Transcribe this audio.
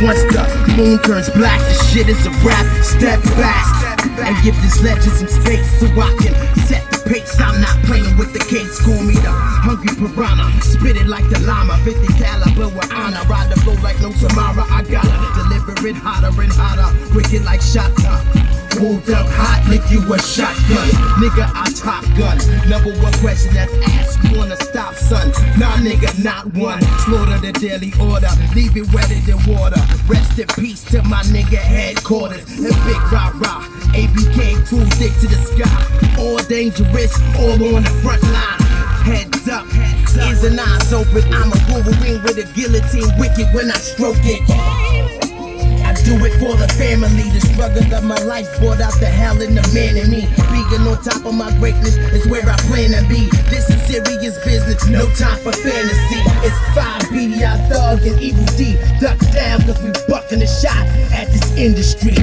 Once the moon turns black, the shit is a rap. Step back and give this legend some space so I can set the pace. I'm not playing with the case. Call me the hungry piranha. Spit it like the llama. 50 caliber with honor. Ride the flow like no tomorrow. I gotta deliver it hotter and hotter. Wicked like shotgun. Pulled up hot, lick you a shotgun. Nigga, I top gun. Number one question that's asked, you wanna stop, son? Nah, nigga, not one. Slaughter the daily order, leave it in water. Rest in peace to my nigga headquarters. And big rah rah. ABK, full dick to the sky. All dangerous, all on the front line. Heads up, ears and eyes open. I'm a Wolverine with a guillotine, wicked when I stroke it. I do it for the family. The struggle of my life brought out the hell in the man in me. Being on top of my greatness is where I plan to be. This is serious business, no time for fantasy. It's 5 BDI Thug and Evil Dee. Duck down cause we bucking the shot at this industry.